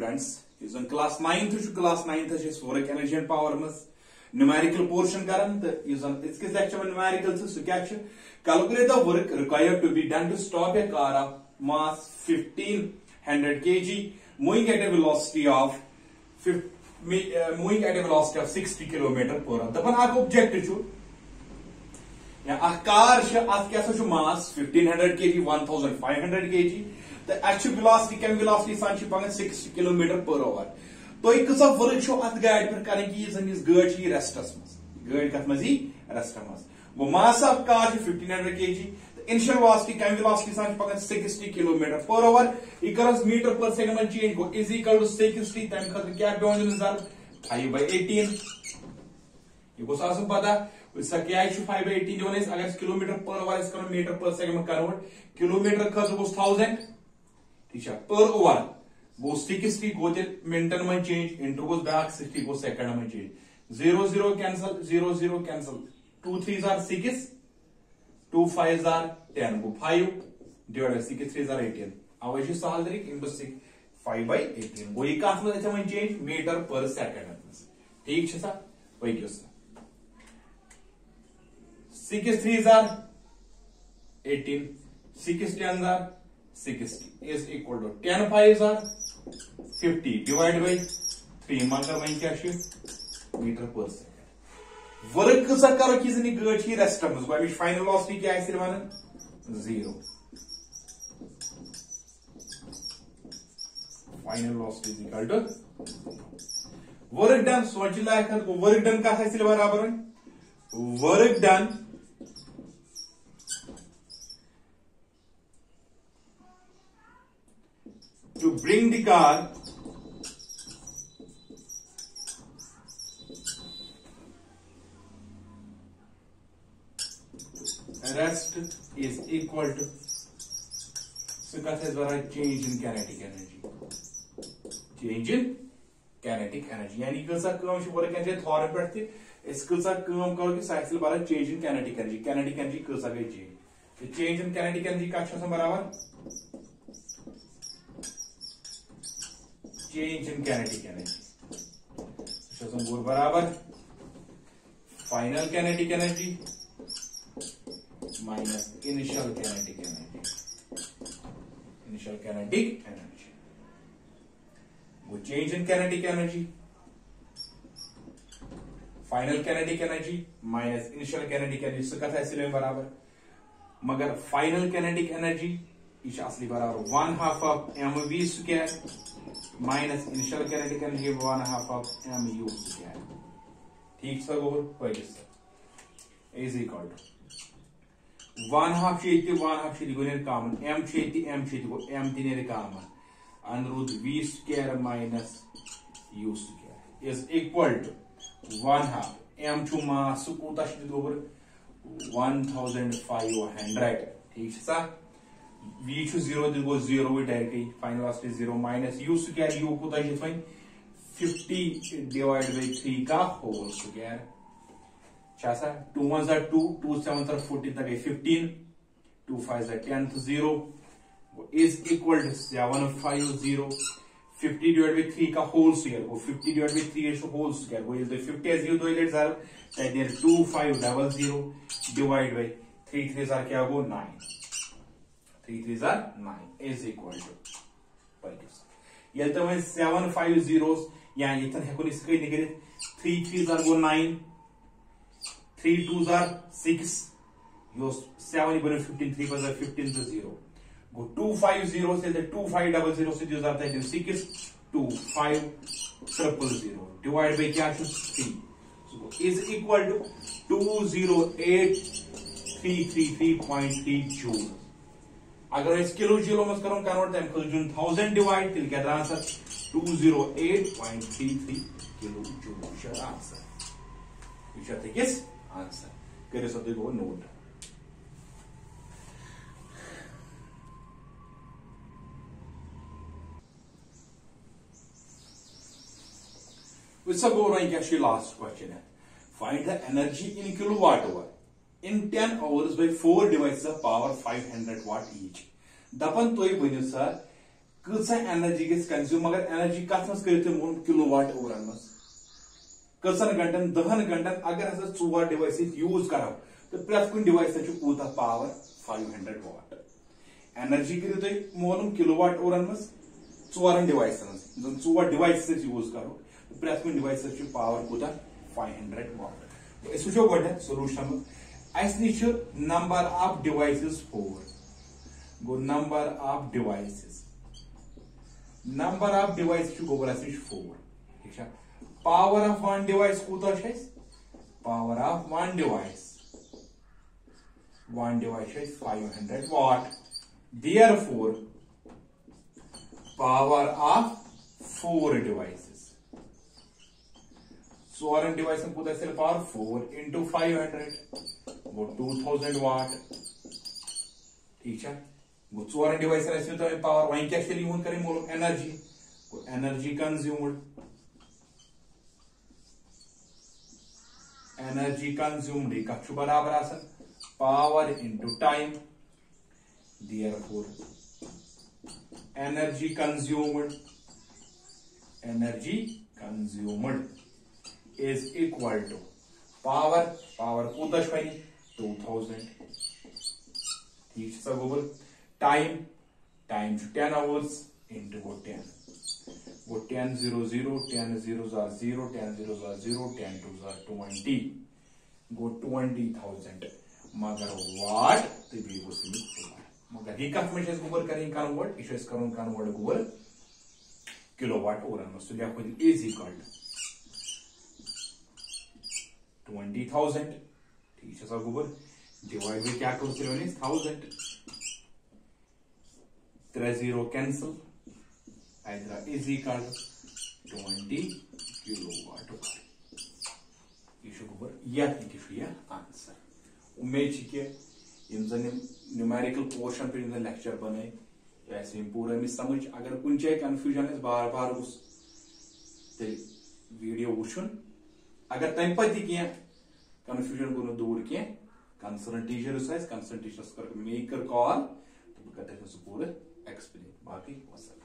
Students इस जन class ninth जो क्लास नाइन्थ है वर्क एनर्जी एंड पावर में न्यूमेरिकल पोर्शन करन तो इस जन इसके लेक्चर में न्यूमेरिकल से सुक्या calculate the work required to be done to stop a car of mass 1500 kg moving at a velocity of moving at a velocity of 60 kilometre per hour दपन आको objective object chu या अह car अत क्या मास 1500 kg 1500 kg. तो अच्छ velocity कम velocity सान पकन 60 kilometre per our तुम कसा वर्क अत गाड़ पे कर कि गाड़ रेस्टस मज गाड़ कत मज रेस्ट मज गो mass of car 1500 kg. Initial velocity come velocity सान पकन 60 किलोमीटर पर आवर ये कर मीटर पर सेकंड में चेंज गो इज़ इक्वल टू 60 तम क्या पेवन रिज़ल्ट 5 by 18 ये गोस पता? इसका क्या है फाइव बाई एटीन दिवन अगर किलोमीटर पर ओवर करो मीटर पर सेकंड में कन्वर्ट किलोमीटर खस गो थाउज़ेंड ठीक है पर ओवर गो सिक्सटी गो मिनटन में चेंज इंटू गो बैक सिक्सटी गो सेकंड में change zero zero cancel zero zero cancel two three jar six two five जार ten go five divide by six three jar eighteen अवे सहल तरीक इन फाइव बाई एटीन गो यह कथ में चेंज मीटर पर सेकंड ठीक है सा वही सा six threes are 18 six tens are 60 is equal to 10 fives are 50 divided by 3 मगर वही क्या मीटर पर वर्क कसा करो कि जनी गाड़ छी रेस्ट मज गो अमिश फाइनल वेलोसिटी क्या one zero final velocity is equal to work done सोच लायक वर्क डन का बराबर work done to bring the car rest is equal to so what is what I change in kinetic energy change in kinetic energy यानी कसा काम छ work energy Thor पे इस कसा काम करो कि साइकिल बारा change in kinetic energy kinetic energy कसा गई change change in kinetic energy का छ बराबर चेंज इन कैनेटिक एनर्जी बोल बराबर final kinetic energy minus initial kinetic energy initial kinetic energy वो change in kinetic energy final kinetic energy minus initial kinetic energy से कथा इसलिए बराबर मगर फाइनल कैनेटिक एनर्जी यह असली बराबर one half of M V square minus initial kinetic energy one half of M U square ठीक सर गोल पहलिस is equal to one half one half go common M M गो M ती common अंदरूद V square minus U square is equal to one half M छु mass कूता गोबर one thousand five सर 0 this गो 0 वे directly final 0 minus u square u को तय वही 50 डिवाइड बाय 3 का होल छासा 2 1 are 2 2 7 are 14 तक 15 2 5 are 10 तो 0 is equal to 750 50 divide by 3 का होल स्क्वायर वो 50 डिवाइड 3 is होल स्क्वायर वो ये 50 as you दो लेट जार दैट देयर 2500 डिवाइड बाय 3 3 जार क्या 9 3 3s are 9 is equal to पल्टिस ये तो मैं 7 5 zeros या इतन हेकुन इसके निगरे 3 3s are go 9 3 2s are 6 यो 7 बने 15 3 पर 15 to 0 go 2 5 0 से 2 5 double 0 से जो जाता है 6 2 5 triple 0 डिवाइड बाय क्या 3 so is equal to 208 333.3 joule अगर इस किलो ज़ीरो मत करो, कन्वर्ट तम खो जुन थाउज़ेंड डिवाइड तिल क्या answer two zero eight point three three kilo joule answer यह किस आंसर करो सा तुम नोट सब बोल रहे हैं लास्ट क्वेश्चन है। Find the energy in kilowatt hour in 10 hours by 4 devices of power 500 watt each. Dapan toy bani sa कसा एनर्जी गई कंज्यूम मगर एनर्जी कत मज कर किलो वाट ओवर मज कसन घंटन दहन घंटन अगर हसा चोर डिवाइस यूज़ करो तो प्रत कुन डिवाइस कूत पावर 500 वाट एनर्जी करो तुम मोलूम किलो वाट ओवर मज चोरन डिवाइसन जन चोर डिवाइस यूज़ करो प्रत कुन डिवाइस पावर कूत 500 वाट अस वो गो सोलूशन नश number of devices four go number of devices number of device गोबर अस फोर ठीक power of one device कूता power of one device one device 500 watt there four power of four devices Soren device कूता power four into five hundred वो two thousand watt ठीक है? वो चोरन device power वह क्या यून करें मोल energy energy consumed energy consumed यह कत बराबर power into time therefore, energy consumed energy consumed is equal to power power कूत 2000 ठीक है गोबर time time ten hours into वो टेन वो ten zero zero ten zero jar zero ten zero जार ज़ीरो टेन टू जार twenty गो twenty thousand मगर वाट तो बी वो मगर यह कत मे गोबर करें कन्वर्ट यह कर कन्वर्ट गोबर किलो वाट ओवर सह लिखो इजी कट ट्वेंटी थाउज़ेंड ठीक है गोबर डिवाइड बाई क्या करो थाउज़ेंड त्रे zero cancel आयद्रा is equal twenty kilo watt गोबर यह आंसर उम्मीद कि जन न्यूमेरिकल पोर्शन पे लेक्चर बन। पूरा अमिस समझ, अगर कुछ जाए कन्फ्यूज़न बार बार उस वीडियो वुन अगर तमें पे कन्फ्यूज़न को दूर कह कंसर्न टीचर कंसर्न टीचर कर मे कर कॉल तो बहुत पूरे एक्सप्लेन बाकी वसलम